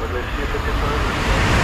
But let's see if it gets over.